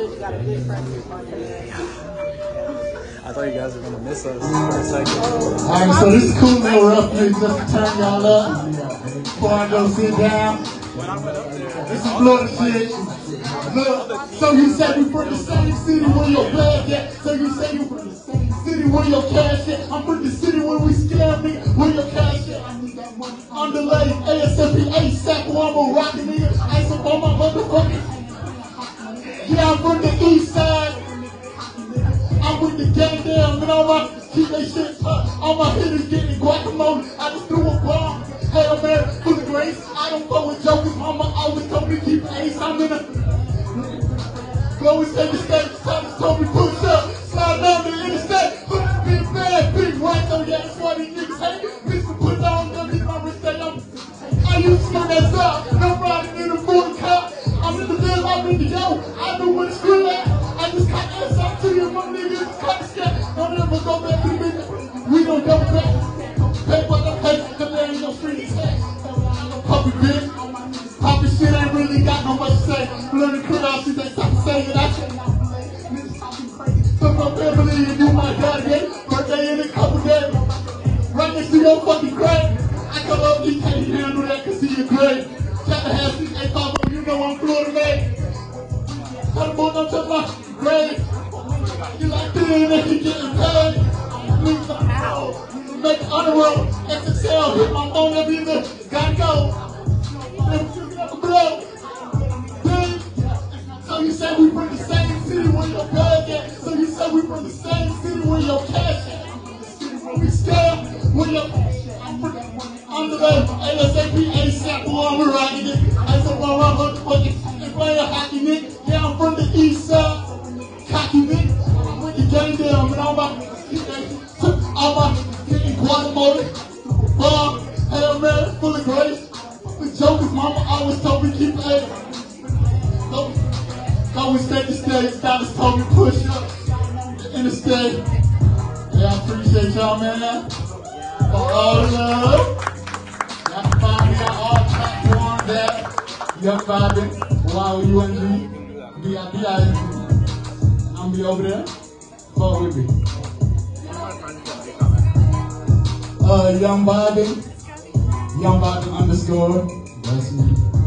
shit. You got a big practice money. I thought you guys were gonna miss us for a second. Alright, so this is cool little rough music just to turn y'all up. Before I go sit down. This is Florida shit. Look, so you say you from the same city where your bag at. So you say you from the same city where your cash at. I'm from the city where we scam me, where your cash at. I need that money. Underlay, ASAP, ASAP, while I'm rocking nigga. Ice up on my motherfucking. Yeah, I'm from the east side. I'm with the gang down, and all my keep they shit. All my hitters getting guacamole. I just threw a bomb. Hell man, full of grace. I don't go with jokers. Mama always told me keep ace. I'm in a Always take the stage. Time told me push up. Slide down the interstate. Put the big bad, big white. Oh yeah, that's why these niggas hate. Bitch, put on them. These my wrist. They on. I used to know that's up. Nobody I'm in the. I'm in the yo. I know where the screw at. I just ass up to you, my cut the scat. Don't ever go back to the business. We gon' go back. Pay what the pay. Cause there ain't no free tax. Puppy bitch. Poppy shit ain't really got no much to say. Learn the crib out, see they stop saying that shit. Took my family and you my daddy, yeah. Birthday in a couple days. Right next to your fucking grave. I come up, you can't handle that cause he a grave. Tallahassee, 850, you know I'm Florida made. Tell them boy, don't my grave. You like doing it, you getting paid. Leave the house. Make the underworld. XXL, hit my phone every minute. Gotta go. Bro. So you say we from the same city where your bag at. So you say we from the same city where your cash at. We scam, where your I'm the ASAP ASAP we're rocking it. I said while I'm and all my getting Guatemala. Bomb, Hail Mary, full of grace. The jokers, mama always told me keep it. And set the stage. Dallas told me push up in the interstate. Yeah, I appreciate y'all, man. For all the love. Y'all find me on all platforms that Young Vibing, Y-O-U-N-G, B-I-B-I-N-G. I'm be over there. Uh, Young Vibing, Young Vibing underscore. Me.